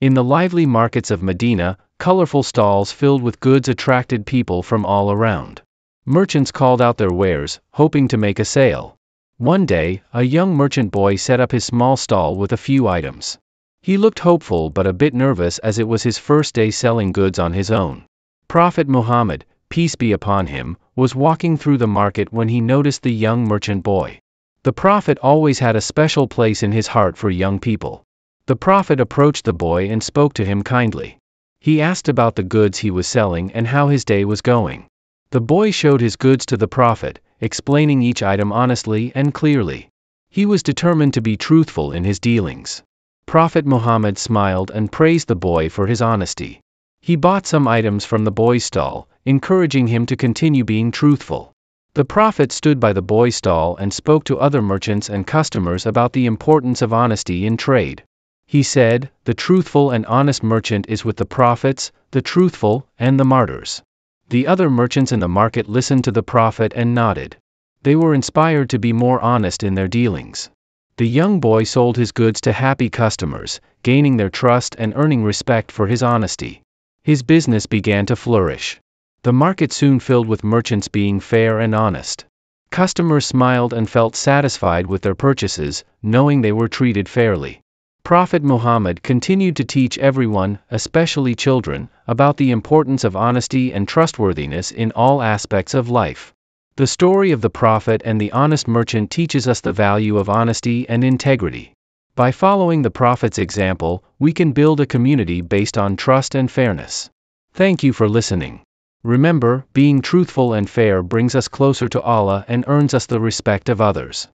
In the lively markets of Medina, colorful stalls filled with goods attracted people from all around. Merchants called out their wares, hoping to make a sale. One day, a young merchant boy set up his small stall with a few items. He looked hopeful but a bit nervous as it was his first day selling goods on his own. Prophet Muhammad, peace be upon him, was walking through the market when he noticed the young merchant boy. The Prophet always had a special place in his heart for young people. The Prophet approached the boy and spoke to him kindly. He asked about the goods he was selling and how his day was going. The boy showed his goods to the Prophet, explaining each item honestly and clearly. He was determined to be truthful in his dealings. Prophet Muhammad smiled and praised the boy for his honesty. He bought some items from the boy's stall, encouraging him to continue being truthful. The Prophet stood by the boy's stall and spoke to other merchants and customers about the importance of honesty in trade. He said, The truthful and honest merchant is with the prophets, the truthful, and the martyrs. The other merchants in the market listened to the Prophet and nodded. They were inspired to be more honest in their dealings. The young boy sold his goods to happy customers, gaining their trust and earning respect for his honesty. His business began to flourish. The market soon filled with merchants being fair and honest. Customers smiled and felt satisfied with their purchases, knowing they were treated fairly. Prophet Muhammad continued to teach everyone, especially children, about the importance of honesty and trustworthiness in all aspects of life. The story of the Prophet and the honest merchant teaches us the value of honesty and integrity. By following the Prophet's example, we can build a community based on trust and fairness. Thank you for listening. Remember, being truthful and fair brings us closer to Allah and earns us the respect of others.